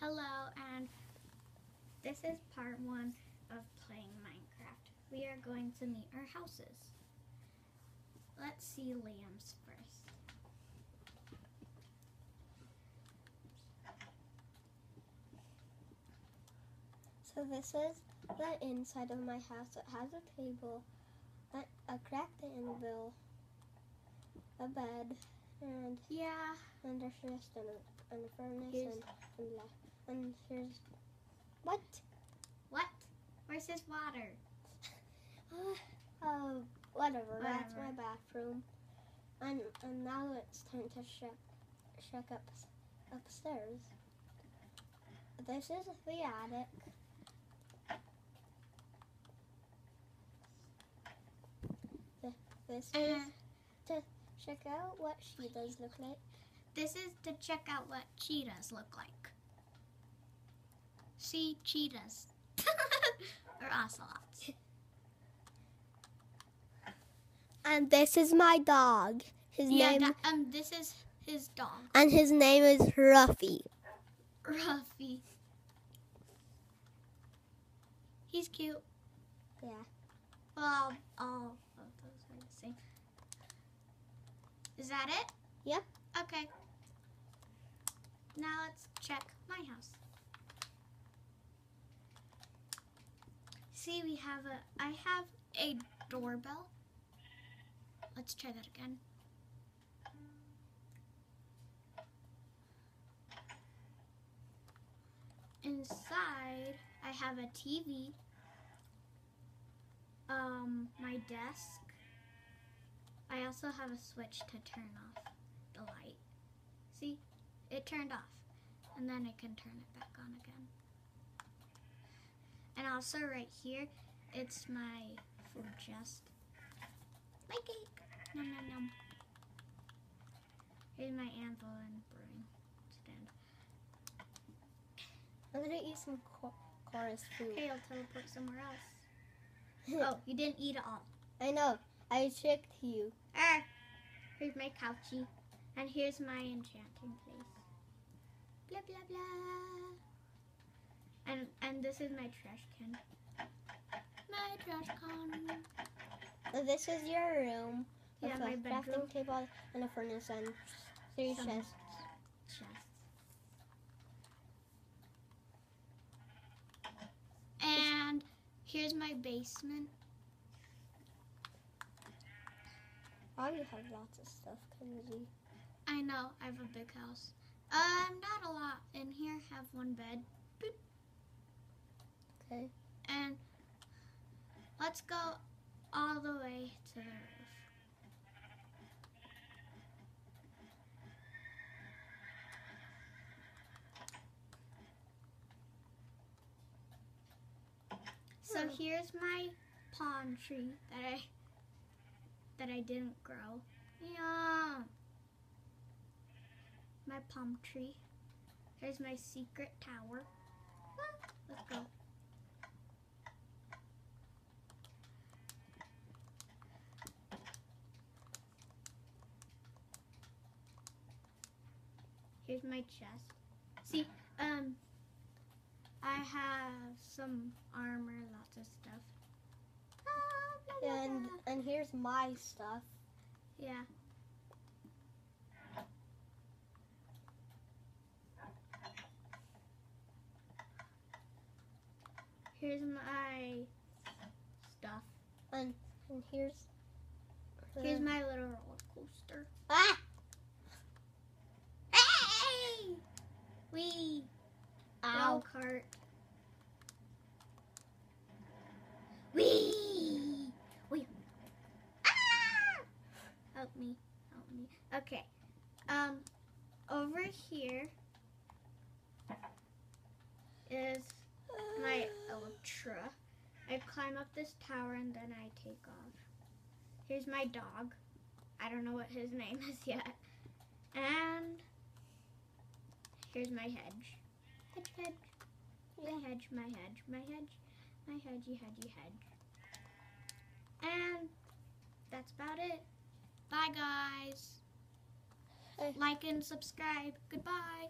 Hello, and this is part one of playing Minecraft. We are going to meet our houses. Let's see Liam's first. So this is the inside of my house. It has a table, a, a cracked anvil, a bed, and Yeah, and there's just an, an furnace Here's- and and, la- and here's what? what? Where's his water? Uh, uh, whatever. That's my bathroom. And and now it's time to check check up upstairs. This is the attic. Th- This is to check out what she does look like. this is to check out what cheetahs look like. See, cheetahs. or ocelots. And this is my dog. His Yeah, name that- um, this is his dog, and his name is Ruffy. Ruffy. He's cute. Yeah. Well, all of those are the same. Is that it? Yep. Okay. Now let's check my house. See, we have a. I have a doorbell. Let's try that again. Inside, I have a TV. Um, my desk. I also have a switch to turn off the light. See, it turned off, and then I can turn it back on again. Also right here, it's my food chest. My cake. Nom nom nom. Here's my anvil and brewing stand. I'm gonna eat some cho- chorus food. Okay, I'll teleport somewhere else. Oh, you didn't eat it all. I know. I tricked you. Ah, here's my couchy, and here's my enchanting place. Blah blah blah. And and this is my trash can. My trash can. So this is your room. Yeah, with my a bedroom. crafting table and a furnace and three Some- chests. Chests. And here's my basement. Oh, you have lots of stuff, Kenzie. I know I have a big house. Um, not a lot in here. Have one bed. Boop. Okay. And let's go all the way to the roof. So Hmm. here's my palm tree that I that I didn't grow. Yeah. My palm tree. Here's my secret tower. Let's go. Here's my chest. See, um, I have some armor, lots of stuff. Ah, blah, blah, And blah. and here's my stuff. yeah. Here's my stuff. And and here's Here's my little roller coaster. ah. Hey! Wee! Ow. Go kart. Wee! Wee! Ah! Help me! Help me! Okay. Um, over here is my Elytra. I climb up this tower and then I take off. Here's my dog. I don't know what his name is yet. And here's my hedge. Hedge, hedge. My hedge, my hedge, my hedge, my hedgy, hedgy hedge. And that's about it. Bye, guys. Hey. Like and subscribe. Goodbye.